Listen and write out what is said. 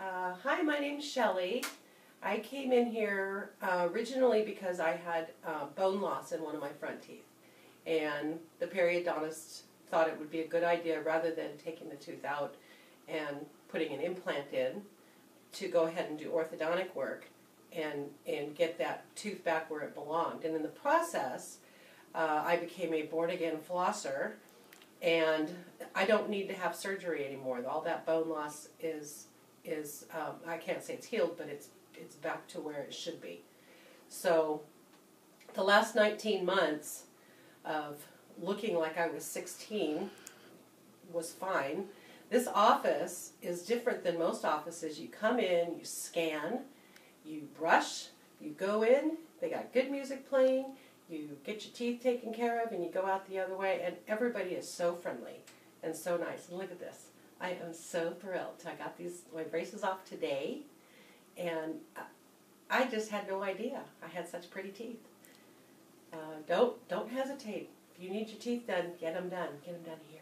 Uh, hi, my name's Shelly. I came in here uh, originally because I had uh, bone loss in one of my front teeth. And the periodontist thought it would be a good idea rather than taking the tooth out and putting an implant in to go ahead and do orthodontic work and, and get that tooth back where it belonged. And in the process, uh, I became a born again flosser and I don't need to have surgery anymore. All that bone loss is is um, I can't say it's healed, but it's it's back to where it should be. So the last 19 months of looking like I was 16 was fine. This office is different than most offices. You come in, you scan, you brush, you go in, they got good music playing, you get your teeth taken care of, and you go out the other way, and everybody is so friendly and so nice. And look at this. I am so thrilled. I got these my braces off today, and I just had no idea I had such pretty teeth. Uh, don't don't hesitate. If you need your teeth done, get them done. Get them done here.